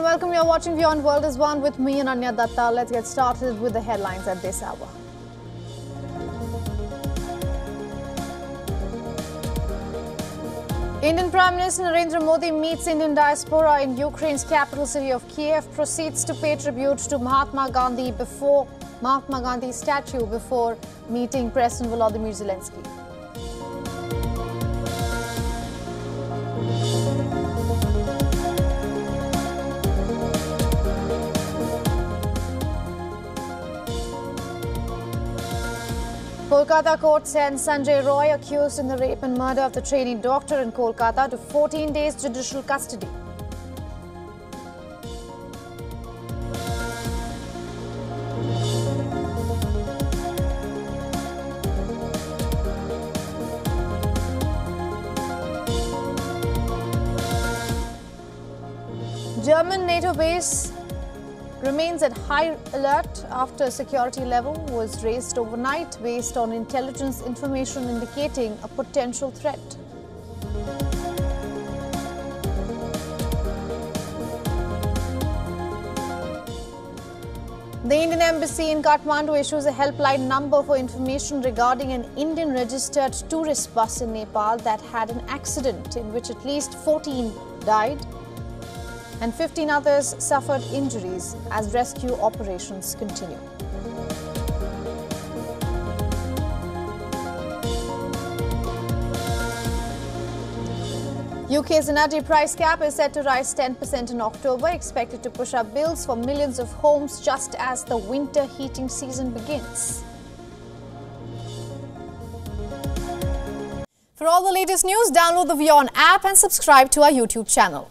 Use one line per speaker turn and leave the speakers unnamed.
and welcome. You're watching WION World is One with me, and Ananya Datta. Let's get started with the headlines at this hour. Indian Prime Minister Narendra Modi meets Indian diaspora in Ukraine's capital city of Kyiv, proceeds to pay tribute to Mahatma Gandhi before Mahatma Gandhi's statue before meeting President Volodymyr Zelensky. Kolkata court sends Sanjay Roy, accused in the rape and murder of the trainee doctor in Kolkata, to 14 days judicial custody. German NATO base remains at high alert after security level was raised overnight based on intelligence information indicating a potential threat. The Indian Embassy in Kathmandu issues a helpline number for information regarding an Indian registered tourist bus in Nepal that had an accident in which at least 14 died and 15 others suffered injuries as rescue operations continue. UK's energy price cap is set to rise 10% in October, expected to push up bills for millions of homes just as the winter heating season begins. For all the latest news, download the WION app and subscribe to our YouTube channel.